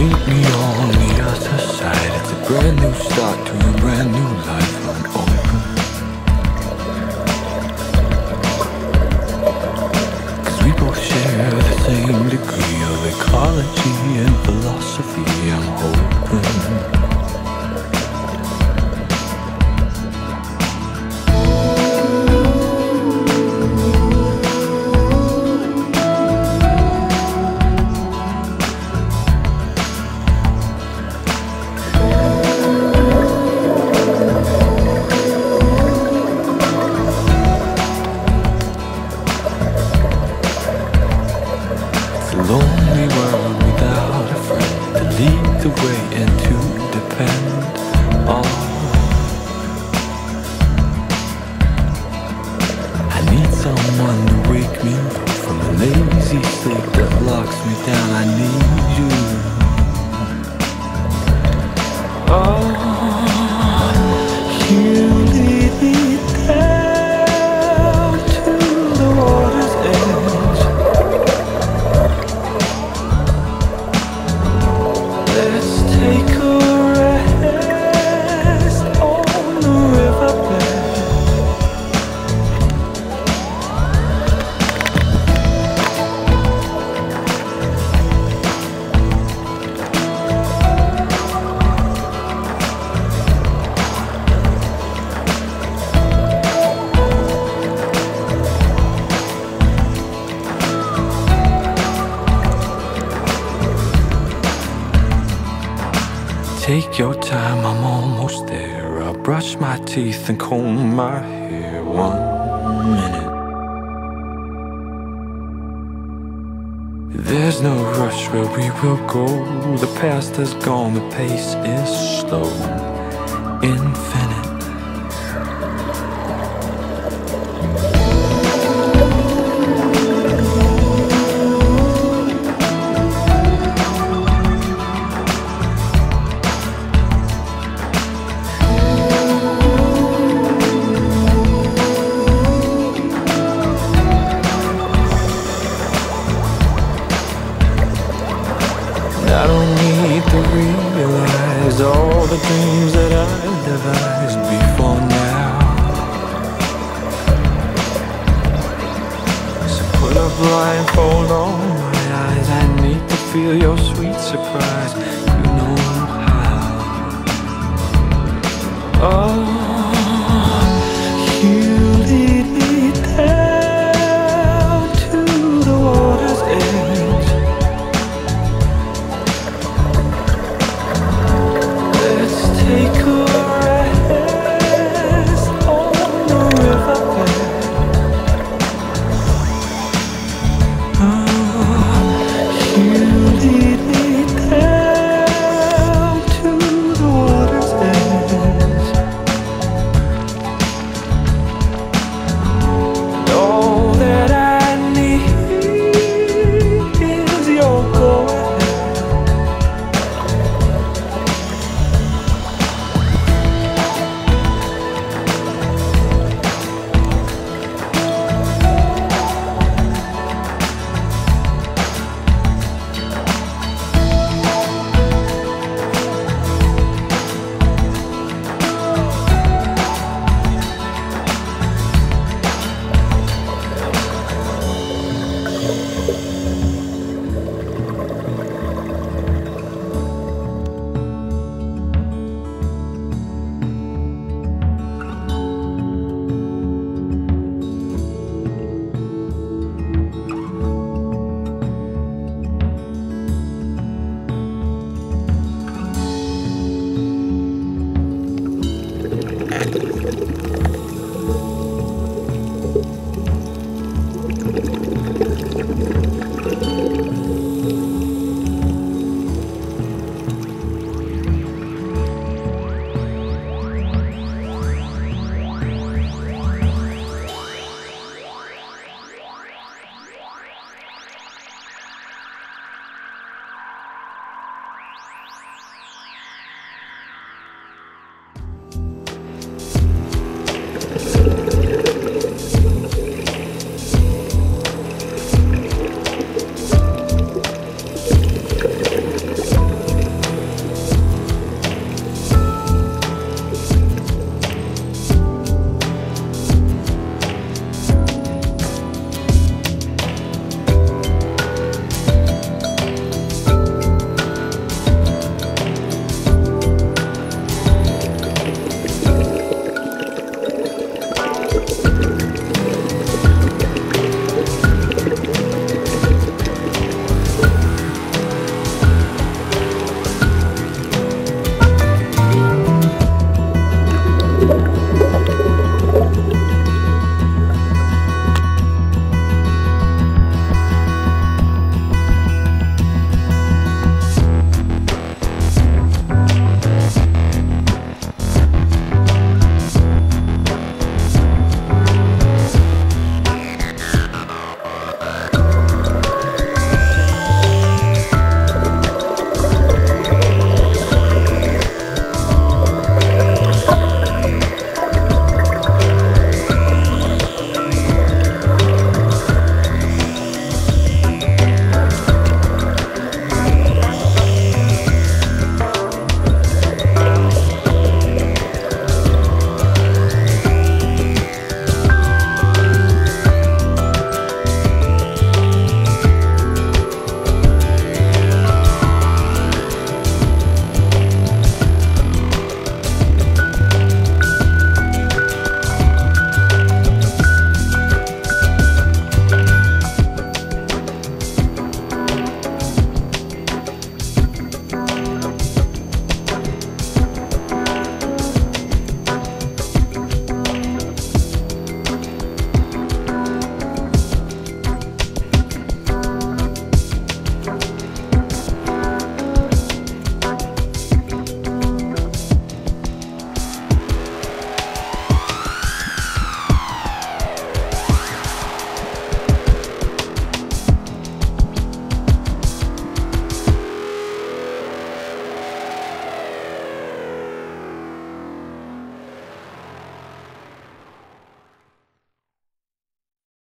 Meet me on the other side. It's a brand new start to a brand new life unopened. Cause we both share the same degree of ecology and philosophy, sleep that locks me down. I need brush my teeth and comb my hair. One minute. There's no rush where we will go. The past is gone, the pace is slow. Infinite. The dreams that I've devised before now. So put a blindfold on my eyes. I need to feel your sweet